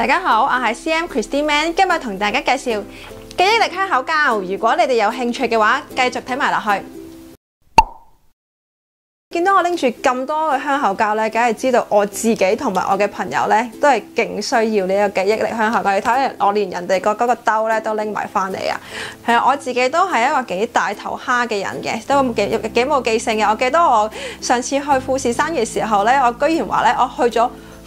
大家好，我係 CM Christine Man，今日同大家介紹記憶力香口胶。如果你哋有興趣嘅話，繼續睇埋落去。見到我拎住咁多嘅香口胶咧，梗係知道我自己同埋我嘅朋友咧，都係勁需要呢個記憶力香口胶。你睇下，我連人哋個嗰個兜咧都拎埋翻嚟啊！係啊，我自己都係一個幾大頭蝦嘅人嘅，都幾幾冇記性嘅。我記得我上次去富士山嘅時候咧，我居然話咧，我去咗。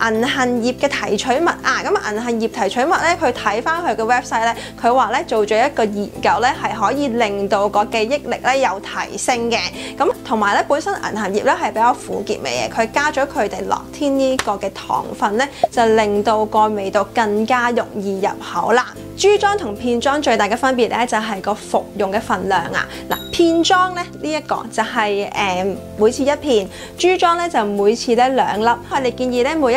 銀杏葉嘅提取物啊，咁銀杏葉提取物咧，佢睇翻佢嘅 website 咧，佢話咧做咗一個研究咧，係可以令到個記憶力咧有提升嘅。咁同埋咧，本身銀杏葉咧係比較苦澀味嘅，佢加咗佢哋樂天呢個嘅糖分咧，就令到個味道更加容易入口啦。珠裝同片裝最大嘅分別咧，就係個服用嘅份量啊。嗱，片裝咧呢一個就係誒每次一片，珠裝咧就每次咧兩粒。我哋建議咧每一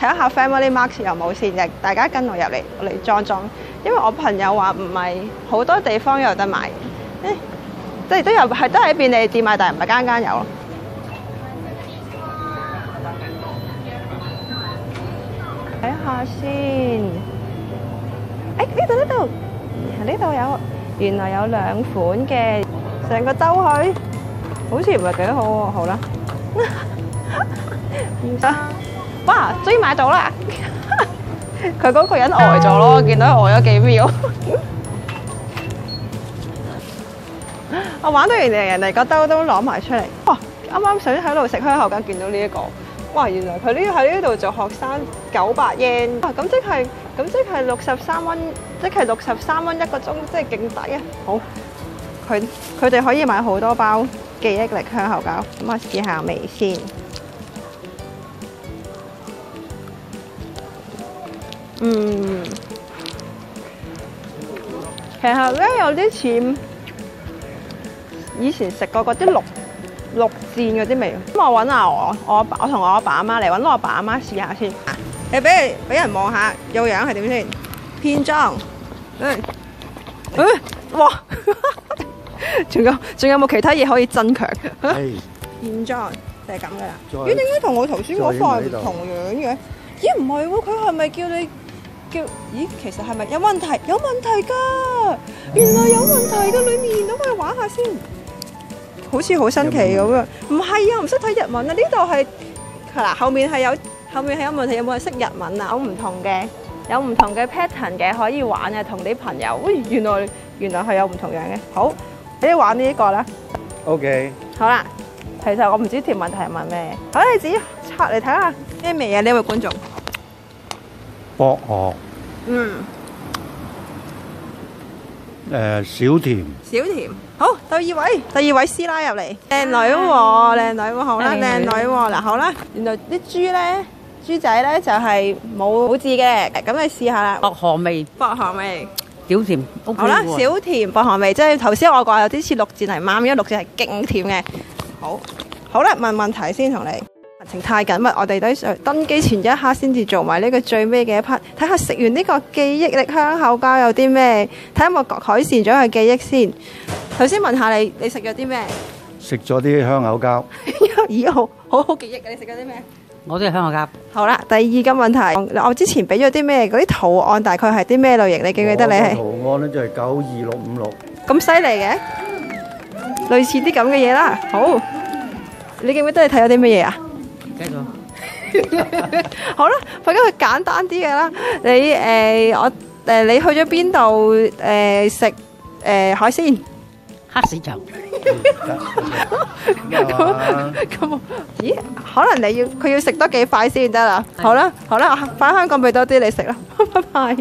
睇一下 Family Mart 有冇先嘅，大家跟我入嚟，我嚟裝裝。因為我朋友話唔係好多地方有得買，誒，即係都有係都喺便利店買，但係唔係間間有咯。睇下先。誒呢度呢度，呢度有，原來有兩款嘅，成個兜去，好似唔係幾好喎。好啦，唔得，哇，終於買到啦！佢嗰個人呆咗咯，見到佢呆咗幾秒。我玩到人哋人哋個兜都攞埋出嚟，哇！啱啱想喺度食香口膠，見到呢一個。哇！原來佢呢喺呢度做學生九百 yen，啊咁即係咁即係六十三蚊，即係六十三蚊一個鐘，即係勁抵啊！好，佢佢哋可以買好多包記憶力香口膠，咁我試下味先。嗯，其實咧有啲似以前食過嗰啲綠。綠箭嗰啲味，咁我揾下我我，我同我阿爸阿媽嚟揾我阿爸阿媽試下先。你俾人俾人望下，有樣係點先？片裝，誒，誒，哇！仲有仲有冇其他嘢可以增強？片裝就係咁噶啦。咦？點解同我頭先嗰塊唔同樣嘅？咦？唔係喎，佢係咪叫你叫？咦？其實係咪有問題？有問題㗎！原來有問題㗎，裡面，等我玩下先。好似好新奇咁樣，唔係啊，唔識睇日文啊！呢度係係啦，後面係有後面係有問題，有冇人識日文啊？有唔同嘅，有唔同嘅 pattern 嘅可以玩嘅，同啲朋友。喂，原來原來係有唔同樣嘅。好，你玩呢一個啦。OK。好啦，其實我唔知條問題係問咩。好，你自己拆嚟睇下咩味啊？呢位觀眾。薄荷。嗯。誒，小甜。小甜。好，第二位，第二位師奶入嚟，靚女喎，靚女喎，好啦，靚女喎，嗱好啦，原來啲豬咧，豬仔咧就係冇字嘅，咁你試下啦，薄荷味，薄荷味，小甜，好啦，小甜薄荷味，即係頭先我話有啲似六字係啱，因為六字係勁甜嘅，好，好啦，問問題先同你。行程太緊密，我哋都想登機前一刻先至做埋呢個最尾嘅一 part，睇下食完呢個記憶力香口膠有啲咩，睇下有冇改善咗佢記憶先。頭先問下你，你食咗啲咩？食咗啲香口膠，咦，好好好記憶嘅，你食咗啲咩？我都係香口膠，好啦，第二個問題，我之前俾咗啲咩嗰啲圖案，大概係啲咩類型？你記唔記得你我係圖案咧就係九二六五六，咁犀利嘅？類似啲咁嘅嘢啦。好，你記唔記得你睇咗啲乜嘢啊？好啦，快啲去簡單啲嘅啦。你誒、呃我誒、呃你去咗邊度誒食誒海鮮？黑市場咁啊咁咦？可能你要佢要食多幾塊先得啦。好啦，好啦，我翻香港俾多啲你食啦。拜拜。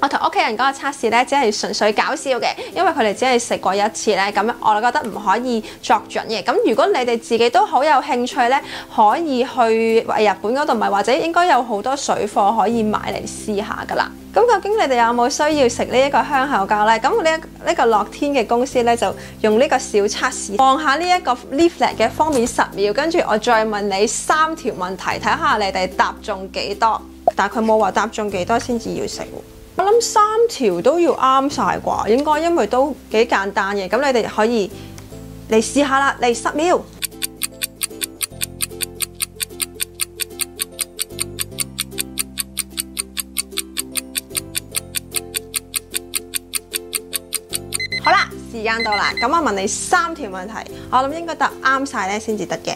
我同屋企人嗰個測試呢，只係純粹搞笑嘅，因為佢哋只係食過一次呢。咁我覺得唔可以作準嘅。咁如果你哋自己都好有興趣呢，可以去日本嗰度咪，或者應該有好多水貨可以買嚟試下噶啦。咁究竟你哋有冇需要食呢一個香口膠呢？咁呢一呢個樂天嘅公司呢，就用呢個小測試，望下呢一個 leaflet 嘅封面十秒，跟住我再問你三條問題，睇下你哋答中幾多。但係佢冇話答中幾多先至要食。我諗三條都要啱晒啩，應該因為都幾簡單嘅。咁你哋可以嚟試下啦，嚟十秒。好啦，時間到啦，咁我問你三條問題，我諗應該答啱晒咧先至得嘅。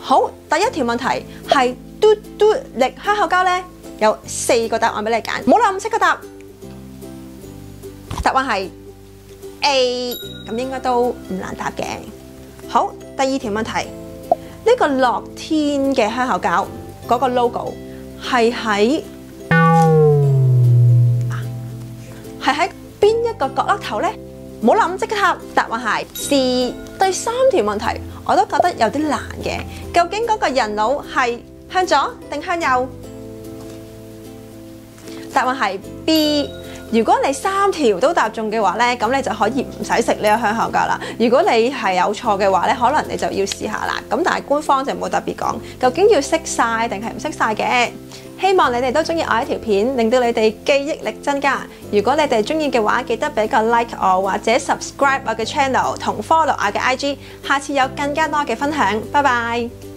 好，第一條問題係嘟嘟力香口膠呢，有四個答案俾你揀，唔好諗即刻答。答案係 A，咁應該都唔難答嘅。好，第二條問題，呢、個樂天嘅香口膠嗰、個 logo 係喺係喺邊一個角落頭呢？唔好諗即刻答，答案係 C。第三條問題我都覺得有啲難嘅，究竟嗰個人腦係向左定向右？答案係 B。如果你三條都答中嘅話呢，咁你就可以唔使食呢個香口膠啦。如果你係有錯嘅話呢，可能你就要試下啦。咁但係官方就冇特別講，究竟要識晒定係唔識晒嘅。希望你哋都中意我呢條片，令到你哋記憶力增加。如果你哋中意嘅話，記得俾個 like 我，或者 subscribe 我嘅 channel 同 follow 我嘅 IG。下次有更加多嘅分享，拜拜。